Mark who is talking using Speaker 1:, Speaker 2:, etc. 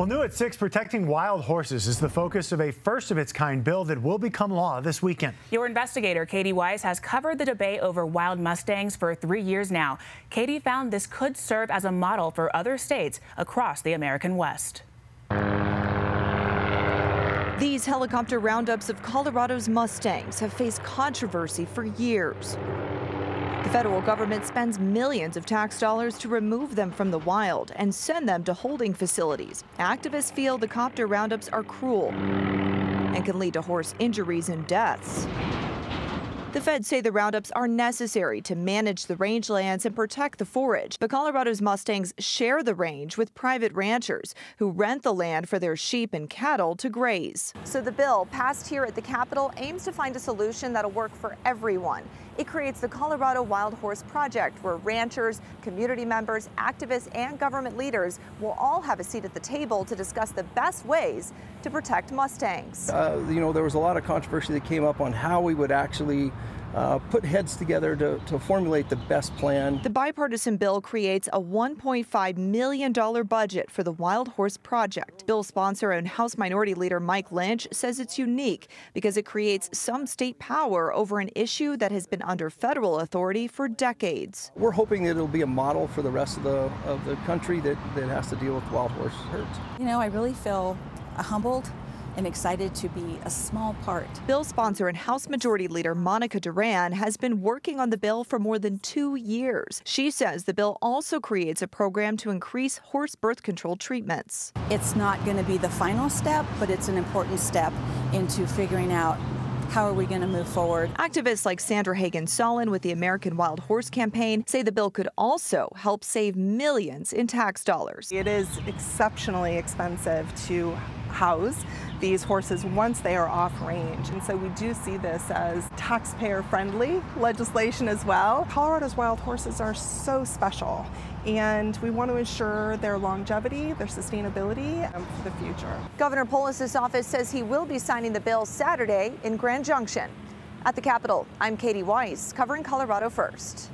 Speaker 1: Well, new at 6, protecting wild horses is the focus of a first of its kind bill that will become law this weekend.
Speaker 2: Your investigator, Kati Weis, has covered the debate over wild Mustangs for three years now. Kati found this could serve as a model for other states across the American West.
Speaker 3: These helicopter roundups of Colorado's Mustangs have faced controversy for years. The federal government spends millions of tax dollars to remove them from the wild and send them to holding facilities. Activists feel the copter roundups are cruel and can lead to horse injuries and deaths. The feds say the roundups are necessary to manage the rangelands and protect the forage, but Colorado's Mustangs share the range with private ranchers who rent the land for their sheep and cattle to graze. So the bill passed here at the Capitol aims to find a solution that'll work for everyone. It creates the Colorado Wild Horse Project, where ranchers, community members, activists, and government leaders will all have a seat at the table to discuss the best ways to protect Mustangs.
Speaker 4: Uh, you know, there was a lot of controversy that came up on how we would actually uh, put heads together to, to, formulate the best plan.
Speaker 3: The bipartisan bill creates a $1.5 million budget for the Wild Horse Project. Bill sponsor and House Minority Leader Mike Lynch says it's unique because it creates some state power over an issue that has been under federal authority for decades.
Speaker 4: We're hoping that it'll be a model for the rest of the, of the country that, that has to deal with wild horse herds.
Speaker 5: You know, I really feel humbled am excited to be a small part.
Speaker 3: Bill sponsor and House Majority Leader Monica Duran has been working on the bill for more than two years. She says the bill also creates a program to increase horse birth control treatments.
Speaker 5: It's not going to be the final step, but it's an important step into figuring out how are we going to move forward?
Speaker 3: Activists like Sandra Hagen Solin with the American Wild Horse Campaign say the bill could also help save millions in tax dollars.
Speaker 6: It is exceptionally expensive to house these horses once they are off range. And so we do see this as taxpayer friendly legislation as well. Colorado's wild horses are so special and we want to ensure their longevity, their sustainability um, for the future.
Speaker 3: Governor Polis' office says he will be signing the bill Saturday in Grand Junction. At the Capitol, I'm Kati Weis, covering Colorado First.